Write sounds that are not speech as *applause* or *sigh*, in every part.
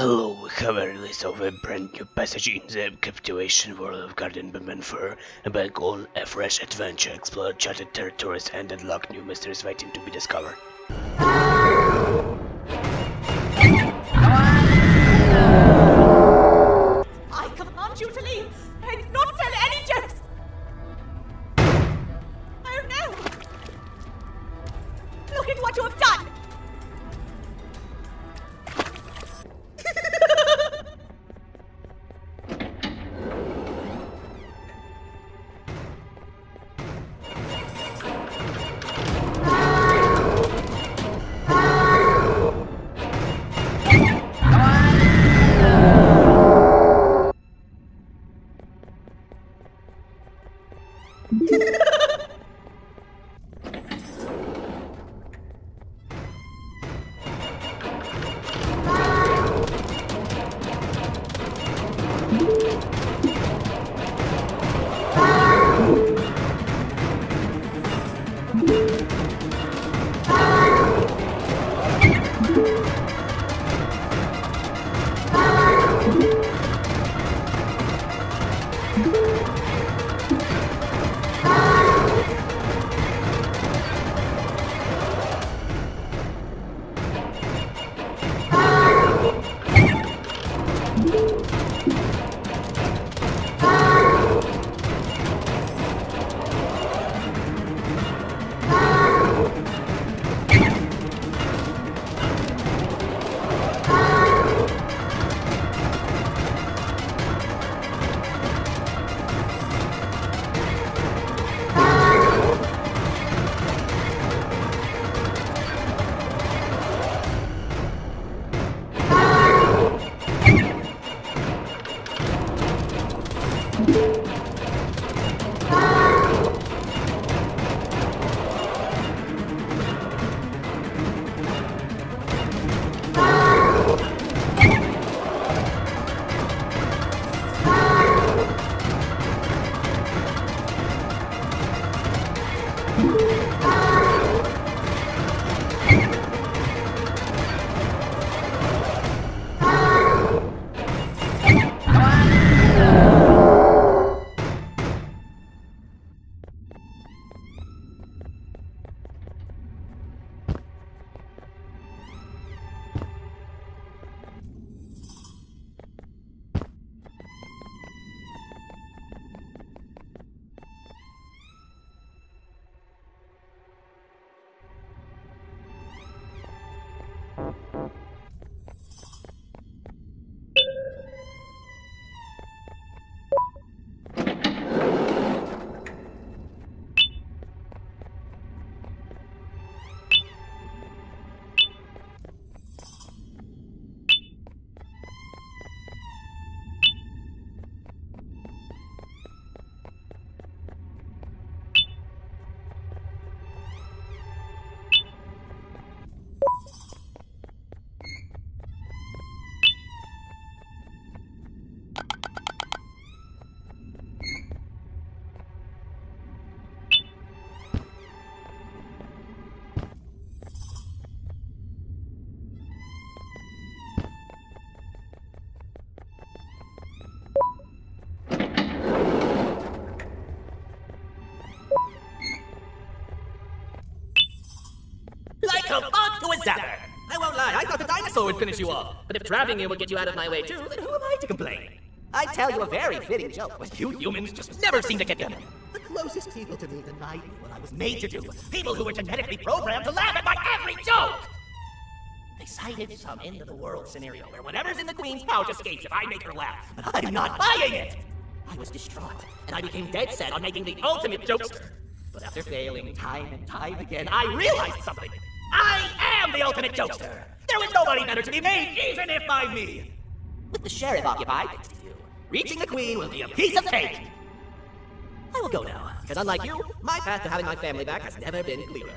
Hello, we have a release of a brand new passage in the captivation world of Garden Benfer. Embark on a fresh adventure, explore charted territories, and unlock new mysteries waiting to be discovered. I command you to leave not Like a moth to a zapper! I won't lie, I thought the dinosaur would finish you off. But if trapping you would get you out of my way too, then who am I to complain? I tell you a very fitting joke, but you humans just never seem to get them. The closest people to me denied me what I was made to do. People who were genetically programmed to laugh at my every joke! They cited some end of the world scenario where whatever's in the queen's pouch escapes if I make her laugh, but I'm not buying it! I was distraught, and I became dead set on making the ultimate jokester. But after failing time and time again, I realized something. Am the ultimate jokester! There was nobody better to be made, even if by me! With the sheriff occupied, thanks to you, reaching the queen will be a piece of cake! I will go now, because unlike you, my path to having my family back has never been clearer.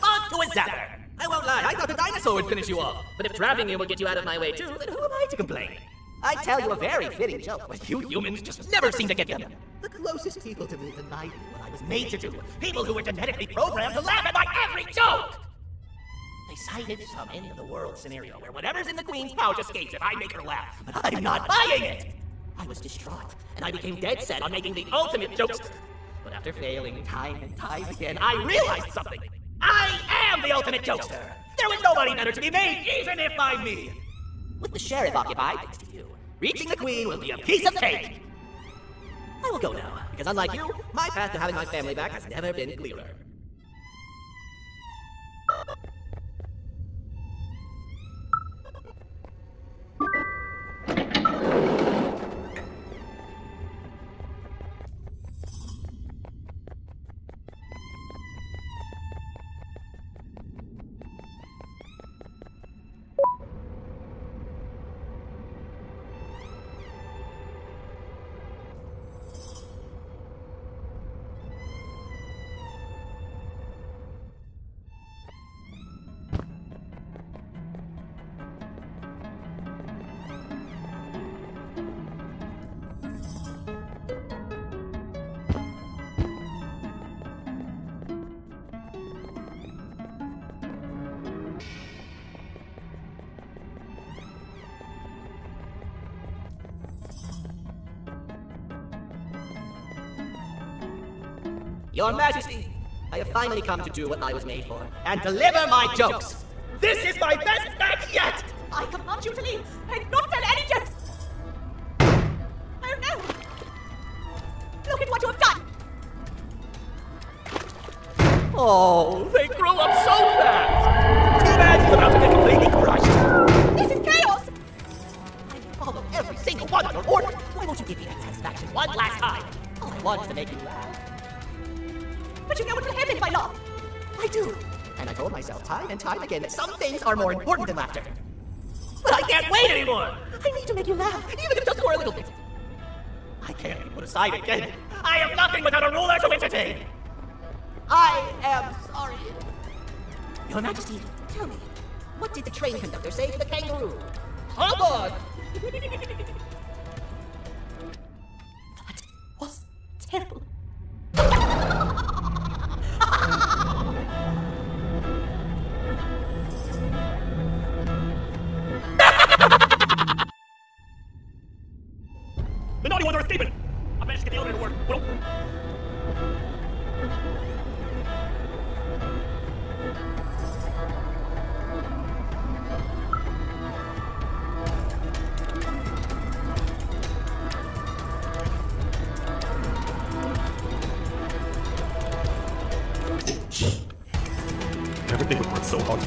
To a zapper. I won't lie, I thought the dinosaur would finish you off. But if trapping you will get you out of my way too, then who am I to complain? I tell you a very fitting joke, but you humans just never seem to get them. The closest people to me denied me what I was made to do. People who were genetically programmed to laugh at my every joke! They cited some end of the world scenario where whatever's in the queen's pouch escapes if I make her laugh, but I'm not buying it! I was distraught, and I became dead set on making the ultimate jokester. But after failing time and time again, I realized something. I am the ultimate jokester! There was nobody better to be made, even if by me! With the sheriff occupied, thanks to you, reaching the queen will be a piece of cake! I will go now, because unlike you, my path to having my family back has never been clearer. Your Majesty, I have finally come to do what I was made for and deliver my jokes. This is my best act yet! I command you to leave and not tell any jokes! Oh no! Look at what you have done! Oh, they grow up so fast! Too bad she's about to get completely crushed. This is chaos! I follow every single one of your orders. Why won't you give me that satisfaction one last time? All I want is to make you laugh. And time again that some things are more important than laughter. But I can't wait anymore! I need to make you laugh! Even if just for a little bit. I can't be put aside again. I am nothing without a ruler to entertain. I am sorry. Your Majesty, tell me, what did the train conductor say to the kangaroo? Hold *laughs*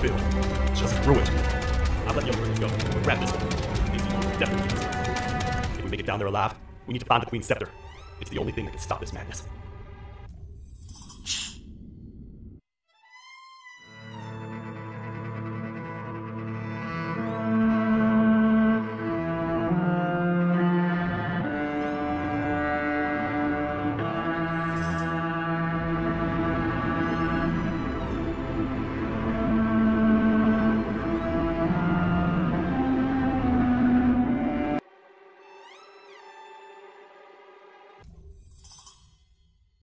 we build, just ruined. I'll let young birds go. We'll grab this one. Definitely. If we make it down there alive, we need to find the Queen's scepter. It's the only thing that can stop this madness.